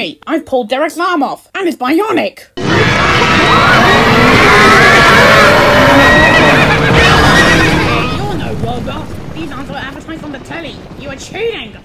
me! I've pulled Derek's arm off, and it's bionic! You're no robot! These aren't what advertised on the telly! You are cheating!